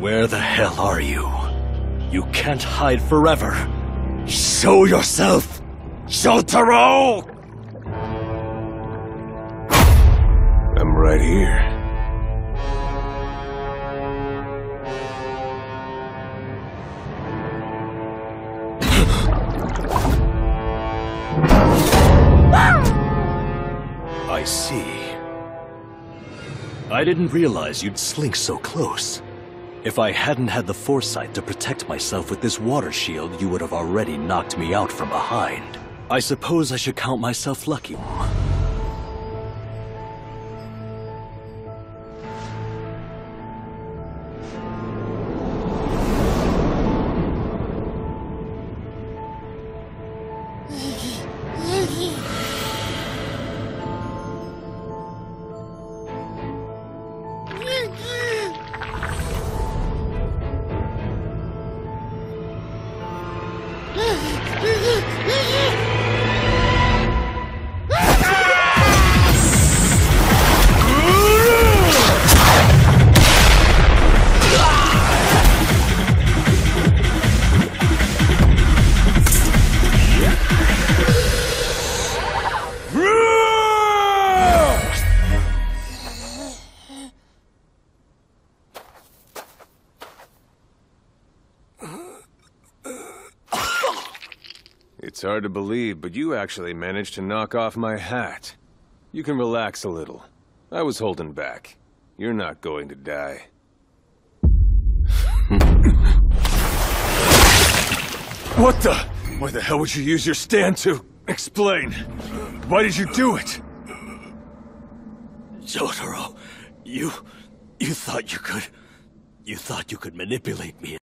Where the hell are you? You can't hide forever. Show yourself! Jotaro! I'm right here. I see. I didn't realize you'd slink so close. If I hadn't had the foresight to protect myself with this water shield, you would have already knocked me out from behind. I suppose I should count myself lucky. Ugh. It's hard to believe, but you actually managed to knock off my hat. You can relax a little. I was holding back. You're not going to die. what the? Why the hell would you use your stand to? Explain. Why did you do it? Jotaro, you... you thought you could... you thought you could manipulate me